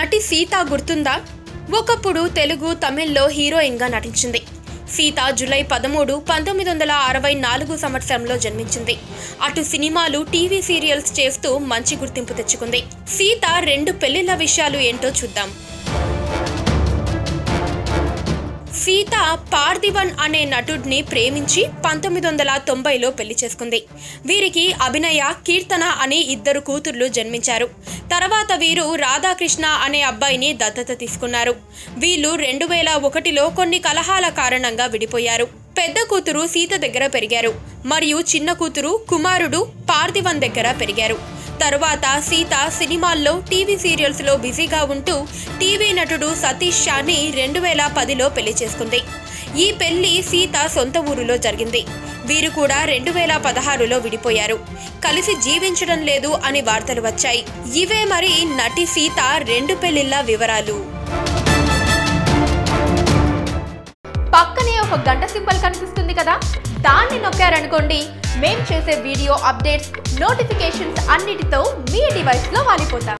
నటి సీత గుర్తుందా? ఒకప్పుడు తెలుగు తమిళ్ళో హీరోయిన్గా నటించింది. సీత జులై పదమూడు పంతొమ్మిది వందల అరవై నాలుగు సంవత్సరంలో జన్మించింది. అటు సినిమాలు టీవీ సీరియల్స్ చేస్తూ మంచి గుర్తింపు తెచ్చుకుంది. సీత రెండు పెళ్ళిళ్ళ విషయాలు ఏంటో చూద్దాం. సీత పార్థివన్ అనే నటుడిని ప్రేమించి పంతొమ్మిది వందల తొంభైలో పెళ్ళి చేసుకుంది. వీరికి అభినయ కీర్తన అనే ఇద్దరు కూతుర్లు జన్మించారు. తర్వాత వీరు రాధాకృష్ణ అనే అబ్బాయిని దత్తత తీసుకున్నారు. వీళ్ళు రెండు వేల ఒకటిలో కొన్ని కలహాల కారణంగా విడిపోయారు. పెద్ద కూతురు సీత దగ్గర పెరిగారు. మరియు చిన్న కూతురు కుమారుడు పార్థివన్ దగ్గర పెరిగారు. తరువాత సీత సినిమాల్లో టీవీ సీరియల్స్లో బిజీగా ఉంటూ టీవీ నటుడు సతీష్ షాని రెండు వేల పదిలో పెళ్ళి చేసుకుంది. ఈ పెళ్ళి సీత సొంత ఊరిలో జరిగింది. వీరు కూడా రెండు వేల పదహారులో విడిపోయారు. కలిసి జీవించడం లేదు అని వార్తలు వచ్చాయి. ఇవే మరి నటి సీత రెండు పెళ్ళిళ్ళ వివరాలు. పక్కనే ఒక గంట సింబల్ కనిపిస్తుంది కదా? దాన్ని నొక్కారనుకోండి మేము చేసే వీడియో అప్డేట్స్ నోటిఫికేషన్స్ అన్నిటితో మీ డివైస్లో వాలిపోతాం.